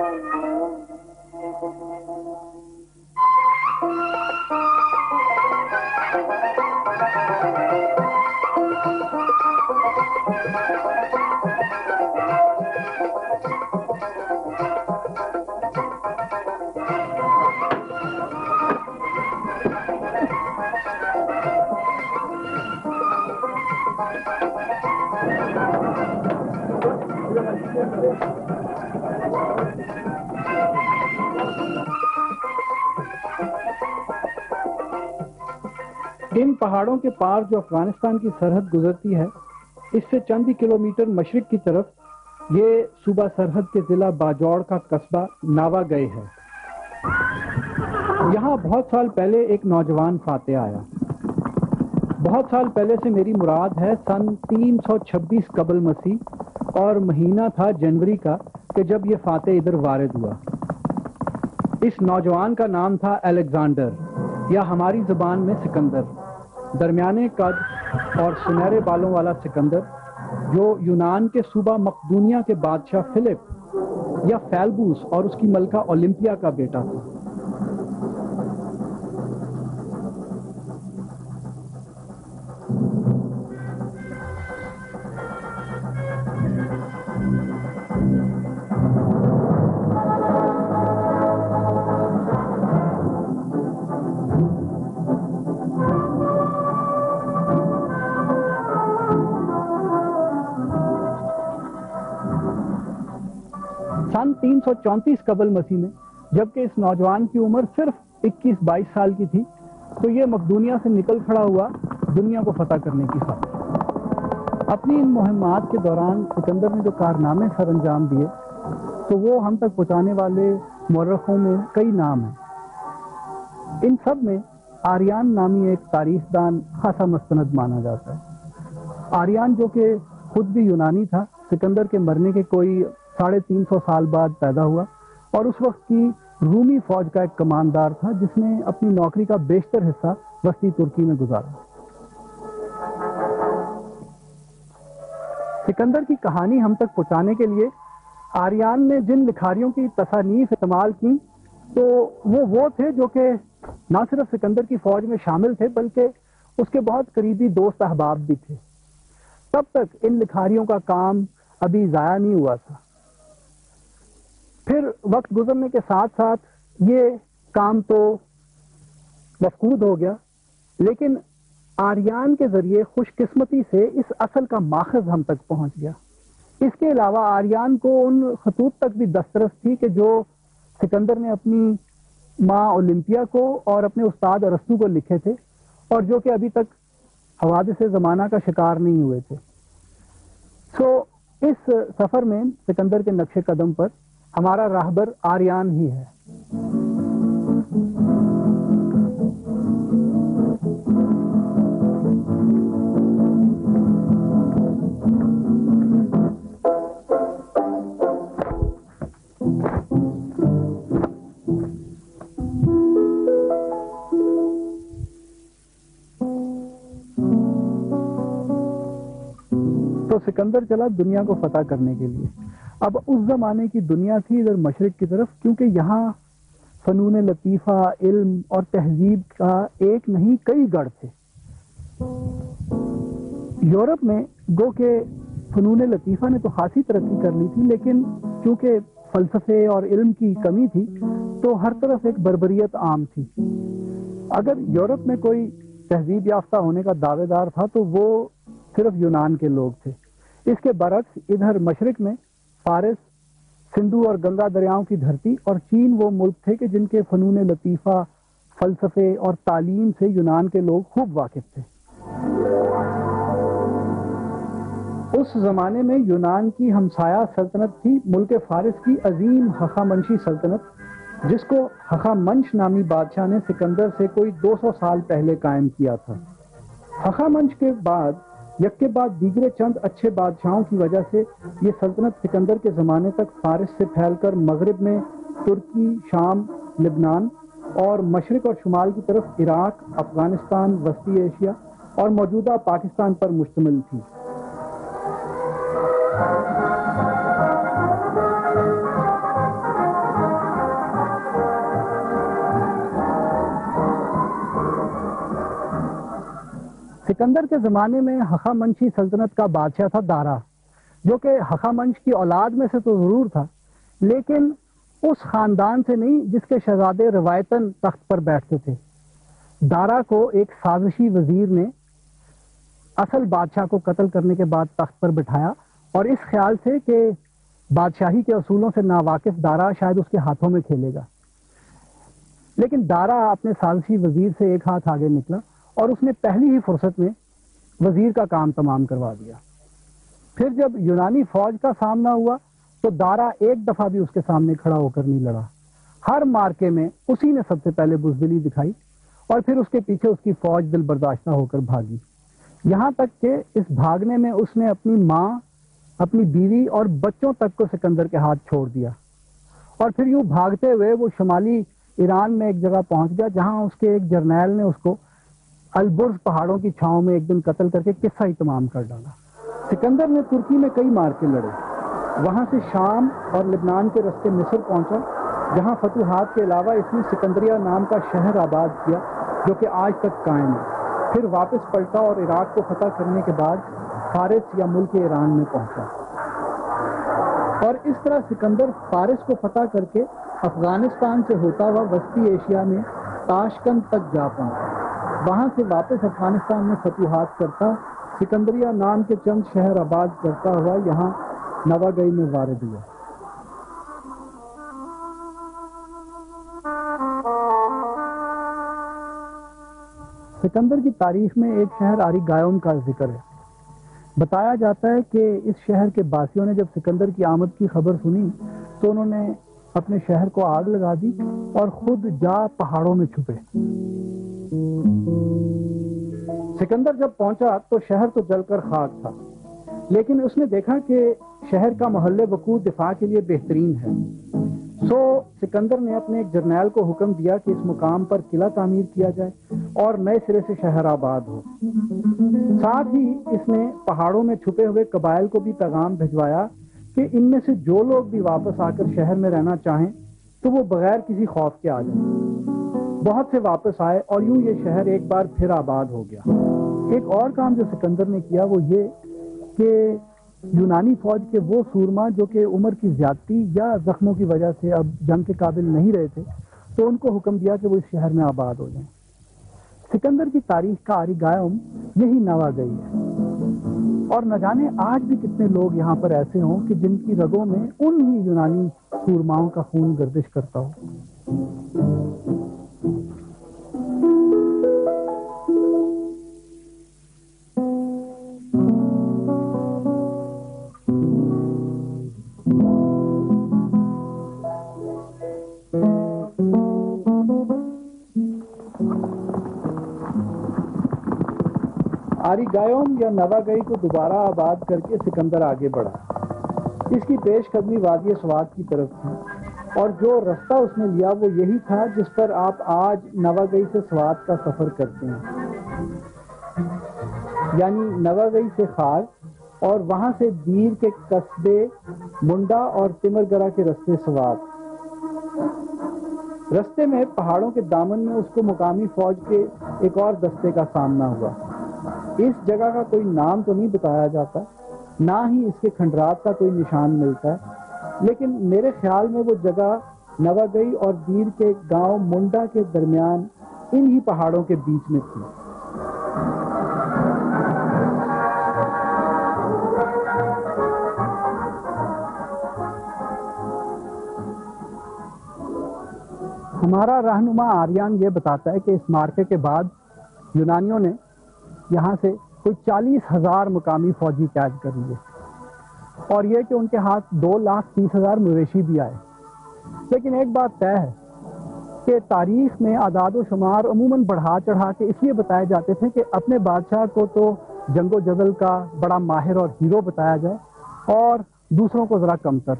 इन पहाड़ों के पार जो अफ़गानिस्तान की सरहद गुजरती है, इससे चंद ही किलोमीटर मशरक की तरफ़, ये सूबा सरहद के जिला बाजौड़ का कस्बा नावा गए है। यहाँ बहुत साल पहले एक नौजवान फाते आया। बहुत साल पहले से मेरी मुराद है, सन 326 कबल मसीह, और महीना था जनवरी का, कि जब ये फाते इधर वारिद हुआ। इस नौजवान का नाम था अलेक्जेंडर, या हमारी ज़ुबान में सिकंदर। दरमियाने कद और सुनहरे बालों वाला सिकंदर, जो यूनान के सूबा मकदूनिया के बादशाह फिलिप या फैलबूस और उसकी मलका ओलंपिया का बेटा था। 334 कबल मसीह में, जबकि इस नौजवान की उम्र सिर्फ़ 21-22 साल की थी तो ये मकदूनिया से निकल खड़ा हुआ दुनिया को फतह करने की खातिर अपनी इन मुहिमात के दौरान सिकंदर ने जो कारनामे सर अंजाम दिए तो वो हम तक पहुँचाने वाले मौरखों में कई नाम हैं। इन सब में आर्यान नामी एक तारीखदान खासा मस्तनद माना जाता है। आर्यान जो कि खुद भी यूनानी था, सिकंदर के मरने के कोई साढ़े तीन सौ साल बाद पैदा हुआ और उस वक्त की रूमी फौज का एक कमानदार था, जिसने अपनी नौकरी का बेशतर हिस्सा वस्ती तुर्की में गुजारा। सिकंदर की कहानी हम तक पहुँचाने के लिए आर्यान ने जिन लिखारियों की तसानीफ इस्तेमाल की तो वो वो थे जो कि ना सिर्फ़ सिकंदर की फौज में शामिल थे, बल्कि उसके बहुत करीबी दोस्त अहबाब भी थे। तब तक इन लिखारियों का काम अभी ज़ाया नहीं हुआ था। फिर वक्त गुजरने के साथ साथ ये काम तो मफकूद हो गया, लेकिन आर्यान के ज़रिए खुशकिस्मती से इस असल का माखज हम तक पहुँच गया। इसके अलावा आर्यान को उन खतूत तक भी दस्तरस थी कि जो सिकंदर ने अपनी माँ ओलंपिया को और अपने उस्ताद अरस्तू को लिखे थे और जो कि अभी तक हवाद से ज़माना का शिकार नहीं हुए थे। सो इस सफ़र में सिकंदर के नक्शे कदम पर हमारा राहबर आर्यान ही है। तो सिकंदर चला दुनिया को फतह करने के लिए। अब उस जमाने की दुनिया थी इधर मशरक की तरफ़, क्योंकि यहाँ फनून लतीफ़ा, इल्म और तहजीब का एक नहीं, कई गढ़ थे। यूरोप में गो के फनून लतीफ़ा ने तो खासी तरक्की कर ली थी, लेकिन चूँकि फलसफे और इल्म की कमी थी तो हर तरफ़ एक बरबरीत आम थी। अगर यूरोप में कोई तहजीब याफ्ता होने का दावेदार था तो वो सिर्फ़ यूनान के लोग थे। इसके बरक्स इधर मशरक में फारिस, सिंधु और गंगा दरियाओं की धरती और चीन वो मुल्क थे कि जिनके फनून लतीफ़ा, फलसफे और तालीम से यूनान के लोग खूब वाकिफ थे। उस जमाने में यूनान की हमसाया सल्तनत थी मुल्क फारस की अजीम हखामंशी सल्तनत, जिसको हखामंश नामी बादशाह ने सिकंदर से कोई 200 साल पहले कायम किया था। हखामंश के बाद यक के बाद दीगरे चंद अच्छे बादशाहों की वजह से ये सल्तनत सिकंदर के ज़माने तक फारस से फैलकर मगरब में, तुर्की, शाम, लिबनान और मशरक और शुमाल की तरफ़ इराक, अफ़गानिस्तान, वस्ती एशिया और मौजूदा पाकिस्तान पर मुश्तमिल थी। सिकंदर के जमाने में हखामंशी सल्तनत का बादशाह था दारा, जो कि हखामंश की औलाद में से तो ज़रूर था, लेकिन उस खानदान से नहीं जिसके शहजादे रवायतन तख्त पर बैठते थे। दारा को एक साजिशी वज़ीर ने असल बादशाह को कत्ल करने के बाद तख्त पर बिठाया और इस ख्याल से कि बादशाही के असूलों से नावाकिफ दारा शायद उसके हाथों में खेलेगा। लेकिन दारा अपने साजिशी वज़ीर से एक हाथ आगे निकला और उसने पहली ही फुर्सत में वज़ीर का काम तमाम करवा दिया। फिर जब यूनानी फौज का सामना हुआ तो दारा एक दफ़ा भी उसके सामने खड़ा होकर नहीं लड़ा। हर मार्के में उसी ने सबसे पहले बुजदिली दिखाई और फिर उसके पीछे उसकी फौज दिल बर्दाश्ता होकर भागी। यहाँ तक कि इस भागने में उसने अपनी माँ, अपनी बीवी और बच्चों तक को सिकंदर के हाथ छोड़ दिया। और फिर यूँ भागते हुए वो शुमाली ईरान में एक जगह पहुँच गया, जहाँ उसके एक जर्नैल ने उसको अलबुर्ज पहाड़ों की छाव में एक दिन कत्ल करके किस्सा ही तमाम कर डाला। सिकंदर ने तुर्की में कई मार्के लड़े। वहाँ से शाम और लिबनान के रस्ते मिस्र पहुँचा, जहाँ फतूहात के अलावा इसने सिकंदरिया नाम का शहर आबाद किया, जो कि आज तक कायम है। फिर वापस पलटा और इराक को फतह करने के बाद फारिस या मुल्क ईरान में पहुँचा। और इस तरह सिकंदर फारिस को फतह करके अफ़गानिस्तान से होता हुआ वस्ती एशिया में ताशकंद तक जा पहुँचा। वहाँ से वापस अफ़गानिस्तान में फतूहात करता, सिकंदरिया नाम के चंद शहर आबाद करता हुआ यहाँ नवागई में वारद हुआ। सिकंदर की तारीख में एक शहर आरी गायोम का ज़िक्र है। बताया जाता है कि इस शहर के बासियों ने जब सिकंदर की आमद की खबर सुनी तो उन्होंने अपने शहर को आग लगा दी और खुद जा पहाड़ों में छुपे। सिकंदर जब पहुँचा तो शहर तो जलकर खाक था। लेकिन उसने देखा कि शहर का मोहल्ले वकू दिफा के लिए बेहतरीन है। सो, सिकंदर ने अपने एक जर्नैल को हुक्म दिया कि इस मुकाम पर किला तामीर किया जाए और नए सिरे से शहर आबाद हो। साथ ही इसने पहाड़ों में छुपे हुए कबाइल को भी पैगाम भिजवाया कि इनमें से जो लोग भी वापस आकर शहर में रहना चाहें तो वो बगैर किसी खौफ के आ जाए। बहुत से वापस आए और यूँ ये शहर एक बार फिर आबाद हो गया। एक और काम जो सिकंदर ने किया वो ये कि यूनानी फौज के वो सूरमा जो कि उम्र की ज्यादती या जख्मों की वजह से अब जंग के काबिल नहीं रहे थे तो उनको हुक्म दिया कि वो इस शहर में आबाद हो जाएँ। सिकंदर की तारीख का आरी गायम यही नवा गई है। और न जाने आज भी कितने लोग यहाँ पर ऐसे हों कि जिनकी रगों में उन ही यूनानी सूरमाओं का खून गर्दिश करता हो। आरी गायोम या नवागई को दोबारा आबाद करके सिकंदर आगे बढ़ा। इसकी पेशकदमी वादी स्वाद की तरफ़ थी। और जो रास्ता उसने लिया वो यही था जिस पर आप आज नवागई से स्वाद का सफ़र करते हैं। यानी नवागई से खार और वहाँ से दीर के कस्बे, मुंडा और तिमरगरा के रास्ते स्वाद। रस्ते में पहाड़ों के दामन में उसको मुकामी फौज के एक और दस्ते का सामना हुआ। इस जगह का कोई नाम तो नहीं बताया जाता, ना ही इसके खंडरात का कोई निशान मिलता है। लेकिन मेरे ख्याल में वो जगह नवागई और दीर के गाँव मुंडा के दरमियान इन ही पहाड़ों के बीच में थी। हमारा रहनुमा आर्यान ये बताता है कि इस मार्के के बाद यूनानियों ने यहाँ से कोई चालीस हज़ार मुकामी फौजी कैद कर लिए और ये कि उनके हाथ दो लाख तीस हज़ार मवेशी भी आए। लेकिन एक बात तय है कि तारीख में आदाद शुमार अमूमन बढ़ा चढ़ा के इसलिए बताए जाते थे कि अपने बादशाह को तो जंगो जदल का बड़ा माहिर और हीरो बताया जाए और दूसरों को ज़रा कमतर।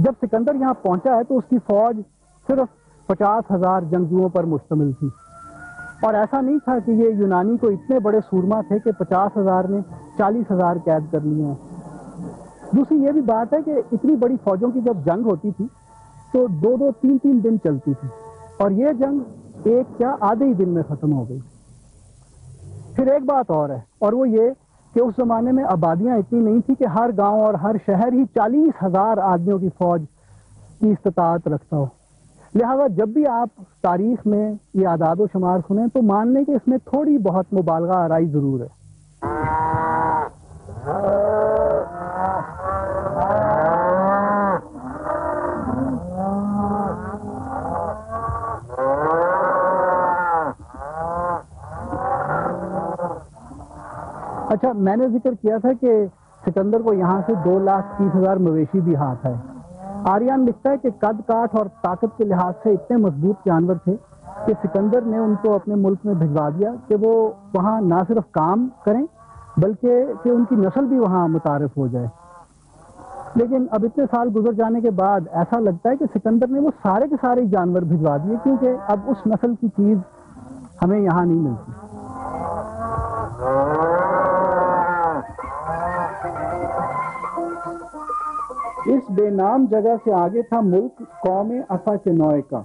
जब सिकंदर यहाँ पहुँचा है तो उसकी फौज सिर्फ़ पचास हज़ार जंगजुओं पर मुश्तमिल थी। और ऐसा नहीं था कि ये यूनानी को इतने बड़े सूरमा थे कि पचास हज़ार ने चालीस हज़ार कैद कर लिए हैं। दूसरी ये भी बात है कि इतनी बड़ी फौजों की जब जंग होती थी तो दो दो तीन तीन दिन चलती थी। और ये जंग एक क्या आधे ही दिन में खत्म हो गई। फिर एक बात और है, और वो ये कि उस जमाने में आबादियाँ इतनी नहीं थी कि हर गाँव और हर शहर ही चालीस हज़ार आदमियों की फौज की इस्तात रखता हो। लिहाजा जब भी आप तारीख में ये आदाद व शुमार सुने तो मान लें कि इसमें थोड़ी बहुत मुबालगा आरई ज़रूर है। अच्छा मैंने ज़िक्र किया था कि सिकंदर को यहाँ से दो लाख तीस हज़ार मवेशी भी हाथ है आर्यन लिखता है कि कद, काठ और ताकत के लिहाज से इतने मज़बूत जानवर थे कि सिकंदर ने उनको अपने मुल्क में भिजवा दिया कि वो वहाँ ना सिर्फ़ काम करें, बल्कि कि उनकी नस्ल भी वहाँ मुतारफ हो जाए। लेकिन अब इतने साल गुजर जाने के बाद ऐसा लगता है कि सिकंदर ने वो सारे के सारे जानवर भिजवा दिए, क्योंकि अब उस नस्ल की चीज़ हमें यहाँ नहीं मिलती। इस बेनाम जगह से आगे था मुल्क कौम असा नौए का।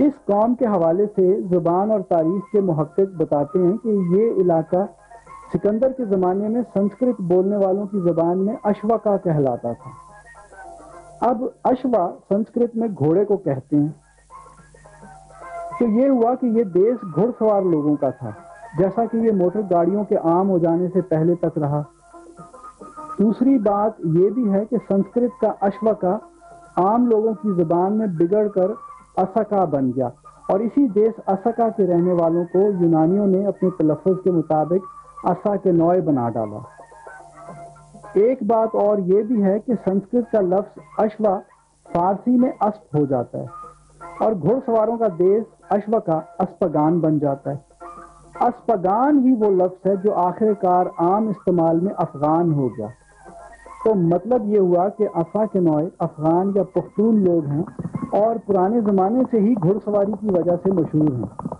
इस कौम के हवाले से ज़ुबान और तारीख के महक्क बताते हैं कि ये इलाका सिकंदर के ज़माने में संस्कृत बोलने वालों की ज़बान में अश्वा का कहलाता था। अब अश्वा संस्कृत में घोड़े को कहते हैं। तो ये हुआ कि ये देश घुड़सवार लोगों का था, जैसा कि ये मोटर गाड़ियों के आम हो जाने से पहले तक रहा। दूसरी बात यह भी है कि संस्कृत का अश्व का आम लोगों की ज़ुबान में बिगड़ कर असका बन गया। और इसी देश असका के रहने वालों को यूनानियों ने अपने तलफ़ के मुताबिक असा के नौए बना डाला। एक बात और ये भी है कि संस्कृत का लफ्ज अश्वा फारसी में अस्प हो जाता है और घुड़सवारों का देश अश्व का अस्पगान बन जाता है। अस्पगान ही वो लफ्ज है जो आखिरकार आम इस्तेमाल में अफगान हो गया। तो मतलब ये हुआ कि अफा के नॉय अफगान या पख्तून लोग हैं और पुराने ज़माने से ही घुड़सवारी की वजह से मशहूर हैं।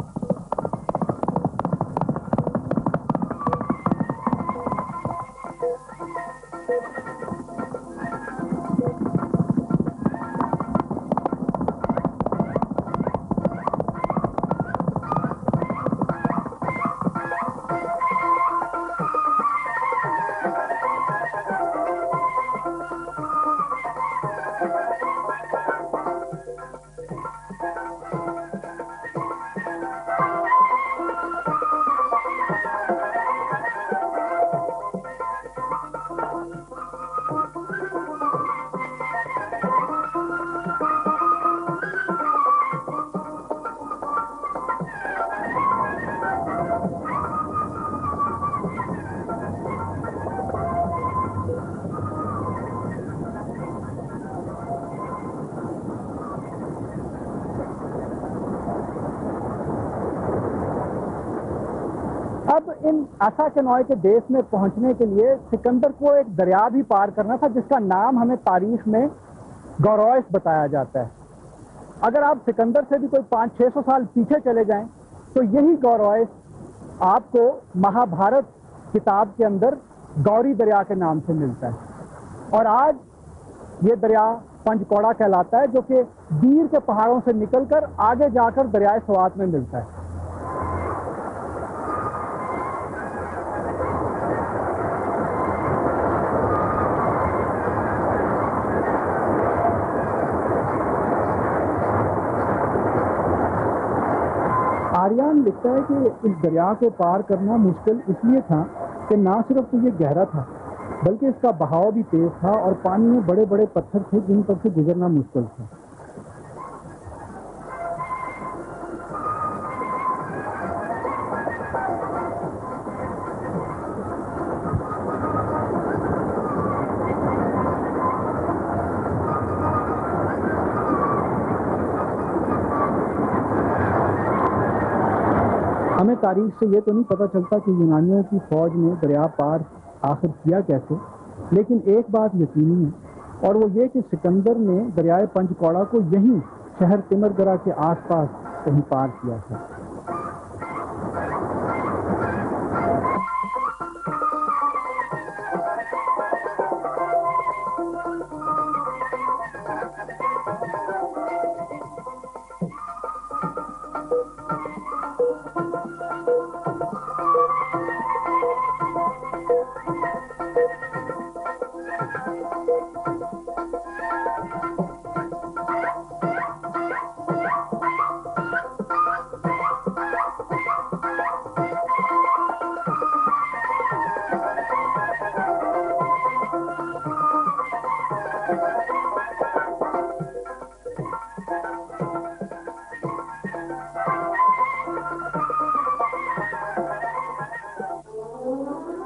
इन आशा के नौए के देश में पहुँचने के लिए सिकंदर को एक दरिया भी पार करना था, जिसका नाम हमें तारीख में गौरॉयस बताया जाता है। अगर आप सिकंदर से भी कोई पाँच छः सौ साल पीछे चले जाएँ तो यही गौरॉयस आपको महाभारत किताब के अंदर गौरी दरिया के नाम से मिलता है। और आज ये दरिया पंचकौड़ा कहलाता है, जो कि बीर के पहाड़ों से निकलकर आगे जाकर दरियाए स्वात में मिलता है। आर्यान लिखता है कि इस दरिया को पार करना मुश्किल इसलिए था कि ना सिर्फ़ तो ये गहरा था, बल्कि इसका बहाव भी तेज था और पानी में बड़े बड़े पत्थर थे जिन पर से गुजरना मुश्किल था। तारीख से ये तो नहीं पता चलता कि यूनानियों की फौज ने दरिया पार आखिर किया कैसे, लेकिन एक बात यकीनी है, और वो ये कि सिकंदर ने दरियाए पंचकौड़ा को यहीं शहर तिमरगरा के आसपास कहीं पार किया था।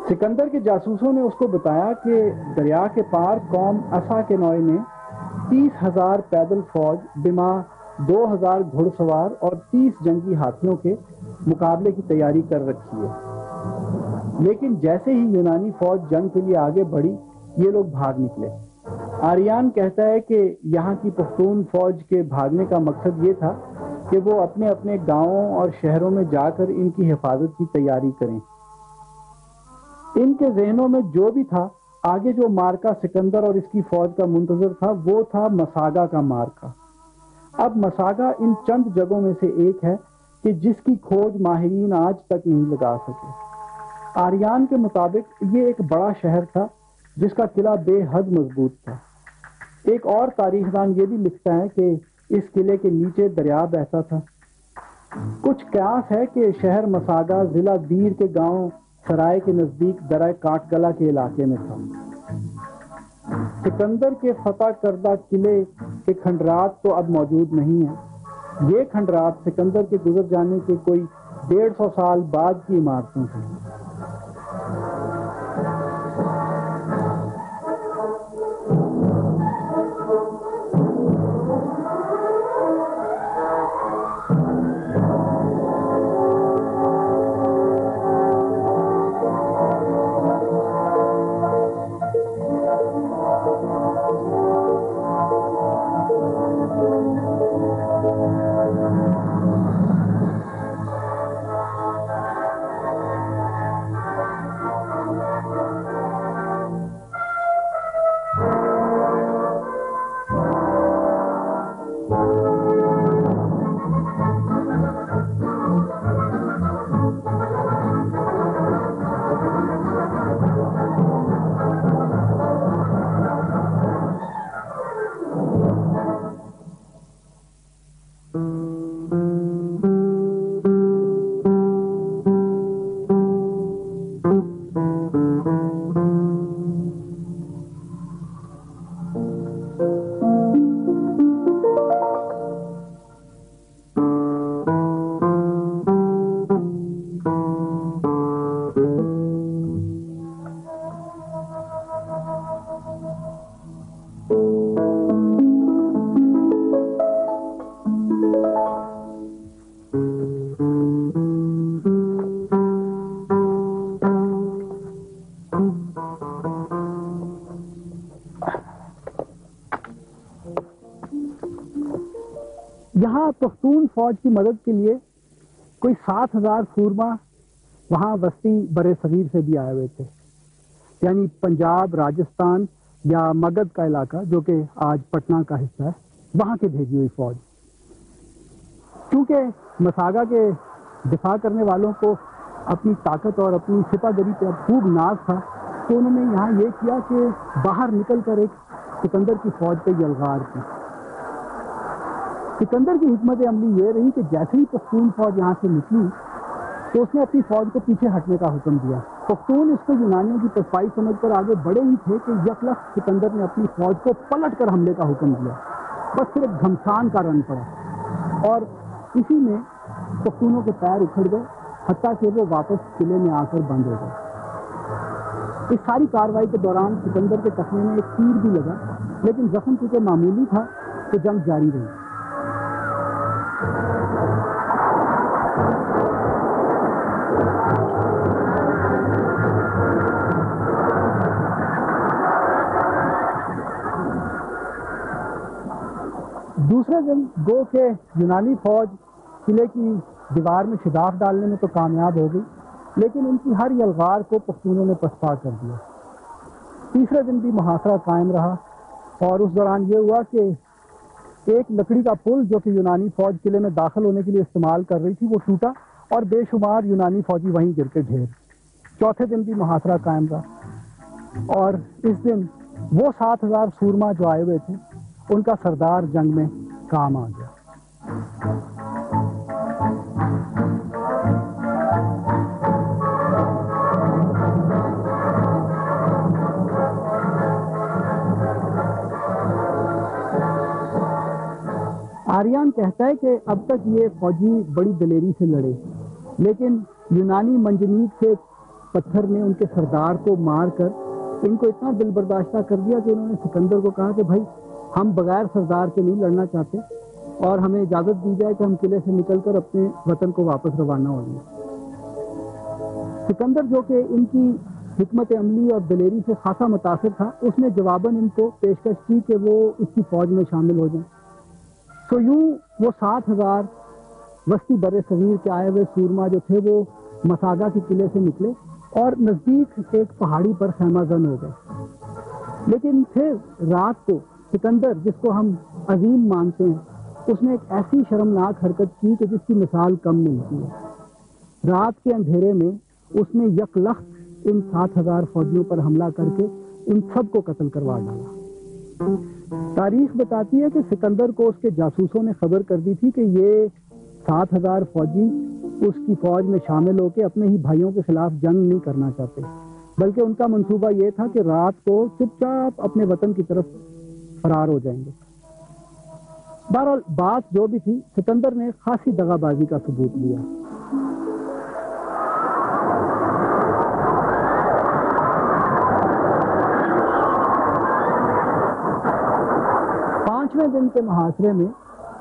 सिकंदर के जासूसों ने उसको बताया कि दरिया के पार कौम असा के नौए ने तीस हज़ार पैदल फौज बिमा दो हज़ार घुड़सवार और तीस जंगी हाथियों के मुकाबले की तैयारी कर रखी है। लेकिन जैसे ही यूनानी फौज जंग के लिए आगे बढ़ी, ये लोग भाग निकले। आरियान कहता है कि यहाँ की पख्तून फौज के भागने का मकसद ये था कि वो अपने अपने गाँवों और शहरों में जाकर इनकी हिफाजत की तैयारी करें। इनके जहनों में जो भी था, आगे जो मार्का सिकंदर और इसकी फौज का मुंतजर था, वो था मसागा का मार्का। अब मसागा इन चंद जगहों में से एक है कि जिसकी खोज माहिरीन आज तक नहीं लगा सके। आर्यान के मुताबिक ये एक बड़ा शहर था, जिसका किला बेहद मज़बूत था। एक और तारीखदान ये भी लिखता है कि इस किले के नीचे दरिया बहता था। कुछ क्यास है कि शहर मसागा जिला दीर के गाँव सराय के नज़दीक दरा काटगला के इलाके में था। सिकंदर के फतेह करदा किले के खंडरात तो अब मौजूद नहीं है। ये खंडरात सिकंदर के गुजर जाने के कोई डेढ़ सौ साल बाद की इमारतों थी फौज की मदद के लिए कोई सात हज़ार सूरमा वहाँ बस्ती बड़े सगीर से भी आए हुए थे। यानी पंजाब, राजस्थान या मगध का इलाका, जो कि आज पटना का हिस्सा है, वहाँ के भेजी हुई फौज। क्योंकि मसागा के दिफा करने वालों को अपनी ताकत और अपनी सिपागरी पर खूब नाज था तो उन्होंने यहाँ ये किया कि बाहर निकल कर एक सिकंदर की फौज पर यलगार की। सिकंदर की हिकमत अमली ये रही कि जैसे ही पख्तून फौज यहाँ से निकली तो उसने अपनी फौज को पीछे हटने का हुक्म दिया। पख्तून इसको यूनानियों की तस्पाई समझकर आगे बढ़े ही थे कि यकलख सिकंदर ने अपनी फौज को पलट कर हमले का हुक्म दिया। बस सिर्फ़ घमसान का रन पड़ा। और इसी में पख्तूनों के पैर उखड़ गए, हत्या कि वो वापस किले में आकर बंद हो गए। इस सारी कार्रवाई के दौरान सिकंदर के टखने में एक तीर भी लगा, लेकिन जख्म चूँकि मामूली था तो जंग जारी रही। दूसरे दिन गो के यूनानी फौज किले की दीवार में शिदाफ डालने में तो कामयाब हो गई, लेकिन उनकी हर यलगार को पख्तूनों ने पसपा कर दिया। तीसरे दिन भी मुहासरा कायम रहा और उस दौरान ये हुआ कि एक लकड़ी का पुल जो कि यूनानी फौज किले में दाखिल होने के लिए इस्तेमाल कर रही थी, वो टूटा और बेशुमार यूनानी फौजी वहीं गिर के ढेर। चौथे दिन भी मुहासरा कायम रहा। और इस दिन वो सात हज़ार सूरमा जो आए हुए थे, उनका सरदार जंग में काम आ गया। आर्यान कहता है कि अब तक ये फौजी बड़ी दलेरी से लड़े। लेकिन यूनानी मंजनीक से पत्थर ने उनके सरदार को मारकर इनको इतना दिल बर्दाश्ता कर दिया कि उन्होंने सिकंदर को कहा कि भाई, हम बगैर सरदार के नहीं लड़ना चाहते और हमें इजाज़त दी जाए कि हम किले से निकलकर अपने वतन को वापस रवाना हो जाए। सिकंदर जो कि इनकी हमत अमली और दलेरी से खासा मुतासर था, उसने जवाबन इनको पेशकश की कि वो इसकी फौज में शामिल हो जाए। तो यूँ वो सात हज़ार वस्ती बर सगीर के आए हुए सूरमा जो थे, वो मसागा के किले से निकले और नज़दीक एक पहाड़ी पर खैमाजन हो गए। लेकिन फिर रात को सिकंदर, जिसको हम अजीम मानते हैं, उसने एक ऐसी शर्मनाक हरकत की कि जिसकी मिसाल कम मिलती है। रात के अंधेरे में उसने यकलख्त इन सात हज़ार फौजियों पर हमला करके इन सबको कत्ल करवा डाला। तारीख बताती है कि सिकंदर को उसके जासूसों ने खबर कर दी थी कि ये सात हज़ार फौजी उसकी फौज में शामिल होकर अपने ही भाइयों के खिलाफ जंग नहीं करना चाहते। बल्कि उनका मंसूबा ये था कि रात को चुपचाप अपने वतन की तरफ़ फरार हो जाएँगे। बहरहाल, बात जो भी थी, सिकंदर ने खासी दगाबाजी का सबूत लिया। पाँचवें दिन के मुहासरे में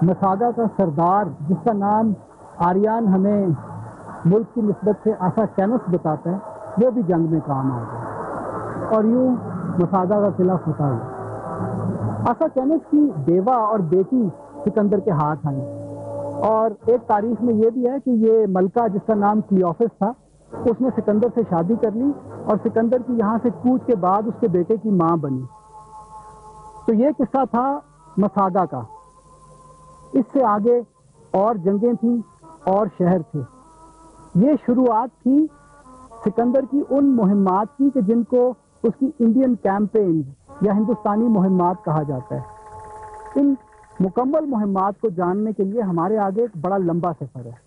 मसागा का सरदार, जिसका नाम आर्यान हमें मुल्क की नस्बत से आशा कैनस बताता है, वो भी जंग में काम आ गया। और यूँ मसादा का किला फुटा हुआ। आशा कैनस की देवा और बेटी सिकंदर के हाथ आई। और एक तारीख में ये भी है कि ये मलका, जिसका नाम क्लियोफिस था, उसने सिकंदर से शादी कर ली और सिकंदर की यहाँ से कूच के बाद उसके बेटे की माँ बनी। तो ये किस्सा था मसागा का। इससे आगे और जंगें थी और शहर थे। ये शुरुआत थी सिकंदर की उन मुहिमात की कि जिनको उसकी इंडियन कैंपेन या हिंदुस्तानी मुहिमात कहा जाता है। इन मुकम्मल मुहिमात को जानने के लिए हमारे आगे एक बड़ा लंबा सफ़र है।